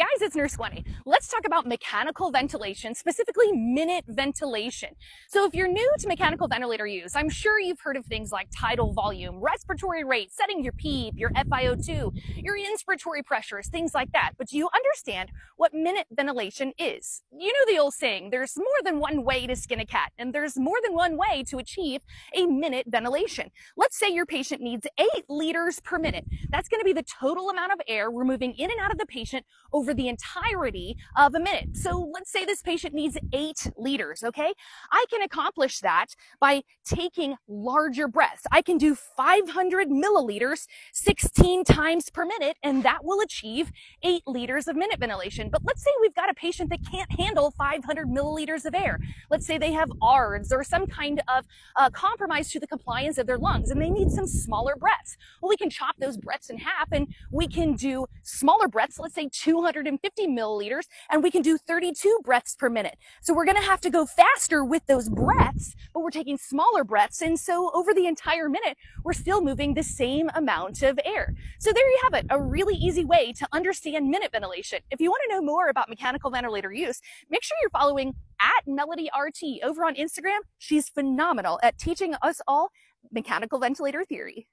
Guys, it's Nurse Gwenny. Let's talk about mechanical ventilation, specifically minute ventilation. So if you're new to mechanical ventilator use, I'm sure you've heard of things like tidal volume, respiratory rate, setting your PEEP, your FiO2, your inspiratory pressures, things like that. But do you understand what minute ventilation is? You know the old saying, there's more than one way to skin a cat, and there's more than one way to achieve a minute ventilation. Let's say your patient needs eight liters per minute. That's going to be the total amount of air we're moving in and out of the patient over over the entirety of a minute. So let's say this patient needs eight liters, okay? I can accomplish that by taking larger breaths. I can do 500 milliliters 16 times per minute, and that will achieve eight liters of minute ventilation. But let's say we've got a patient that can't handle 500 milliliters of air. Let's say they have ARDS or some kind of uh, compromise to the compliance of their lungs, and they need some smaller breaths. Well, we can chop those breaths in half, and we can do smaller breaths, let's say 200 150 milliliters and we can do 32 breaths per minute. So we're going to have to go faster with those breaths, but we're taking smaller breaths. And so over the entire minute, we're still moving the same amount of air. So there you have it, a really easy way to understand minute ventilation. If you want to know more about mechanical ventilator use, make sure you're following at Melody RT over on Instagram. She's phenomenal at teaching us all mechanical ventilator theory.